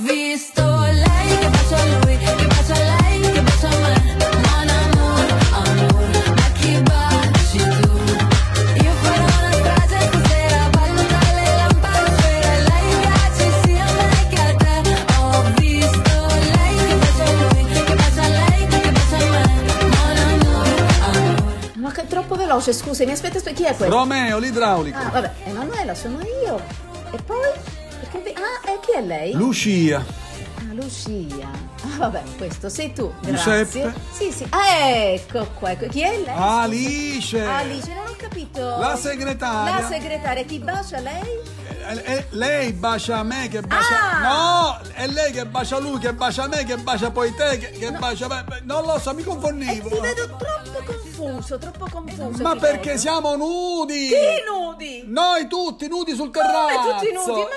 visto lei che bacia lui, che bacia lei, che bacia me. Mon amour, amor, ma chi baci tu? Io farò una strage stasera, ballo tra le lampade, lei piace sia a me che a te. Ho visto lei che bacia lui, che bacia lei, che bacia me. Mon amour, amor. Ma che è troppo veloce, scusami, aspetta, aspetta, chi è questo? Romeo, l'idraulico. Ah, vabbè, Emanuela, sono io. E poi? Perché vi- è lei? Lucia. Ah, Lucia. Ah, vabbè, questo sei tu. Grazie. Giuseppe. Sì, sì. Ah, ecco qua. ecco. Chi è lei? Alice. Alice, non ho capito. La segretaria. La segretaria, ti bacia lei? Eh, eh, lei bacia me che bacia. Ah! No! È lei che bacia lui, che bacia me, che bacia poi te, che, che bacia me. Non lo so, mi Eh, confondevo. ti vedo troppo confuso, troppo confuso. Ma perché vedo. siamo nudi? Chi nudi? Noi tutti nudi sul Come terrazzo. tutti nudi? Ma